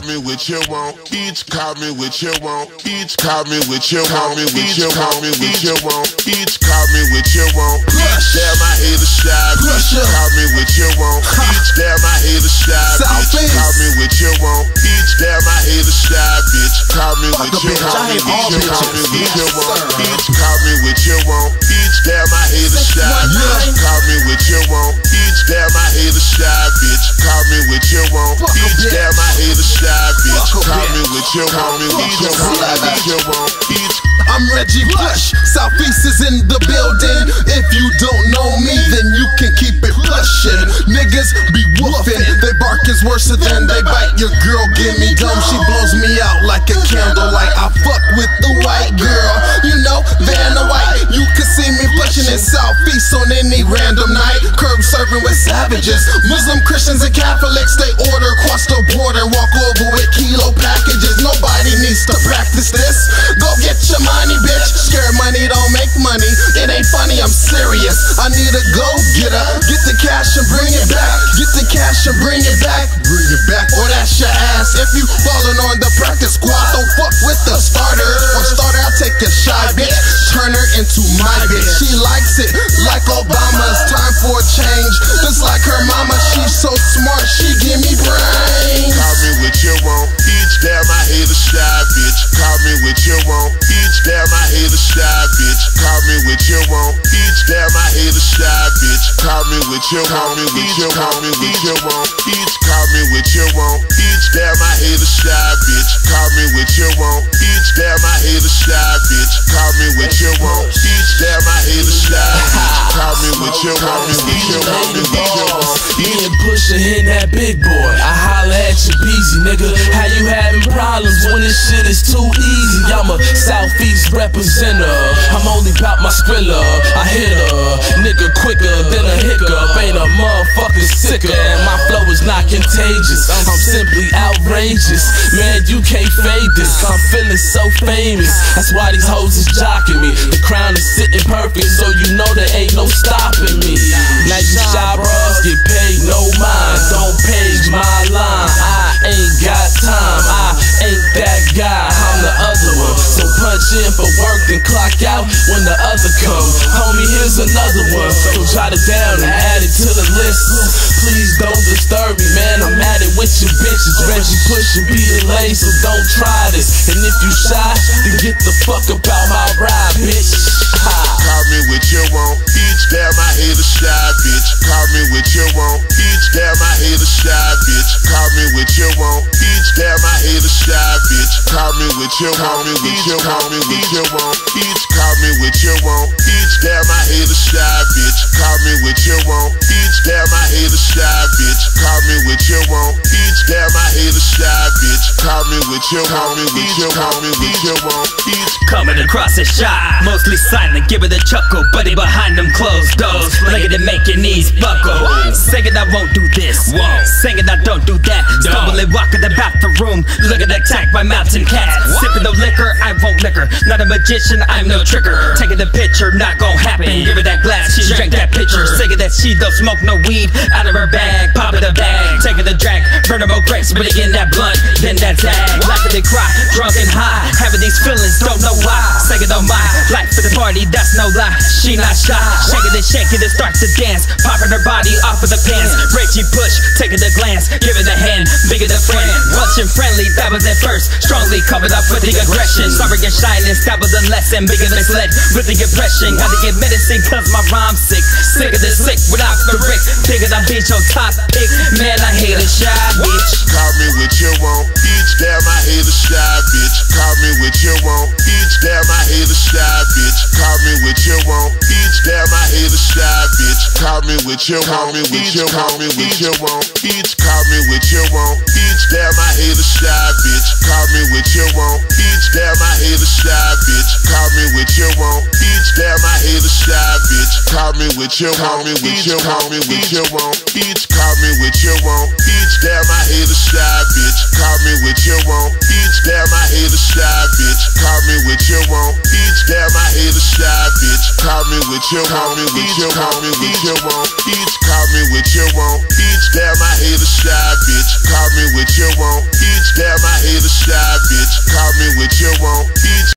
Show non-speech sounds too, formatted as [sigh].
call me what you want. Each call me what you want. Each call me what you want. You want. Me what you want. Each call me with your want. Each damn I hate you want. Each [laughs] damn I hate a shy bitch. Call me what you want. Each damn I hate a shy bitch. Call me what you want. Call me what you want. Each call me what you want. Each damn I hate a shy bitch. Call me what you want. Each damn I hate a shy bitch. Call me what you want. Each damn I hate a shy bitch. Call me what you want. Me what you want. What you want. Each I'm Reggie Push. Southeast is in the building. It. Niggas be woofing. They bark is worse than they bite. Your girl give me dumb. She blows me out like a candlelight. I fuck with the white girl. You know, Vanna White. You can see me pushing in Southeast on any random night. Curb serving with savages. Muslim, Christians, and Catholics. They order cross the border. Walk over with kilo packages. Nobody needs to practice this. Go get your money, bitch. Scare money don't make money. Ain't funny, I'm serious. I need a go getter. Get the cash and bring it back. Get the cash and bring it back. Bring it back, or that's your ass. If you falling on the practice squad, don't fuck with the starter. On starter, I take a shy bitch. Turn her into my bitch. She likes it like Obama's time for a change. Just like her mama, she's so smart, she give me brains. Call me what you want. Each damn I hate a shy bitch. Call me what you want. Each damn I hate me what you want. Each damn I hate a shy bitch. Call me what you want. Me what you call me what you want. Each call me what you want. Each damn I hate a shy bitch. Call me what you want. Each damn I hate a shy bitch. Call me what you want. Each damn I hate a shy bitch. Call me what you want. Me what you want. Me what you want. Me and Pusha hitting that big boy. I holla at you, Beezy, nigga. How you having problems when this shit is too easy? I'm a Southeast representative. I'm only about my skrilla. I hit her, nigga, quicker than a hiccup. Ain't a motherfucker sicker. And my flow is not contagious. I'm simply outrageous. Man, you can't fade this. I'm feeling so famous. That's why these hoes is jocking me. The crown is sitting perfect, so you know in for work and clock out when the other come. Homie, here's another one. So jot it down and add it to the list. Please don't disturb me, man. I'm at it with your bitches. Reggie pushing Pedalay, so don't try this. And if you shy, then get the fuck about my ride, bitch. Me what you want. Each damn I hate a shy bitch. Call me what you want. Each damn I hate a shy bitch. Call me what you want. Me what you call me what you want. Each call me what you want. Each damn I hate a shy bitch. Call me what you want. Hate a shy bitch. Call me what you want. Each damn I hate a shy bitch. Call me what you want. Me call me what you want. Each Coming across a shy, mostly silent, give it a chuckle, buddy behind them closed doors. Look at it, make your knees buckle. Singing, I won't do this. Singing, I don't do that. Stumbling, walking about the bathroom, Look at attack by mountain cats. Sipping the liquor, I won't liquor. Not a magician, I'm no tricker. Taking the picture, not gon' happen. Give her that glass, she drank that pitcher. That she don't smoke no weed out of her bag. Popping the bag, taking the drag. Burn more grapes, but again that blunt, then that zag. Laughing and cry, drunk and high. Having these feelings, don't know why. Singing on my life for the party, that's no lie. She not shy. Shaking and shaking and starts to dance. Popping her body off of the pants. Reggie push, taking the glance, giving the hand, bigger the friend. Watching friendly, that was at first. Strongly covered up with the aggression. Sorry and shining, stab with the lesson. Bigger than sled with the impression. Gotta get medicine cause my rhyme's sick. Sick of this slick without the rick. Bigger than beat your top pick. Man, I hate a shy bitch. Call me what you want. Each damn I hate a shy bitch. Call me what you want. Each damn I hate a shy bitch. Call me what you want. Each damn I hate a shy bitch. Call me what you want. Me what you call me what you want. Each call me what you want. Each damn I hate a shy bitch. Call me what you want. Each damn I hate a shy bitch. Call me what you want. Each damn I hate a shy bitch. Call me what you want. Me what you call me what you want. Each call me what you want. Each damn I hate a shy bitch. Call me what you want. Each damn I hate a shy bitch. Call me what you want. Each damn I hate a shy bitch. Call me what you want. Me what you call me what you want. Each call me what you want. Each damn I hate a shy bitch. Call me what you want. Each damn what you want. Bitch,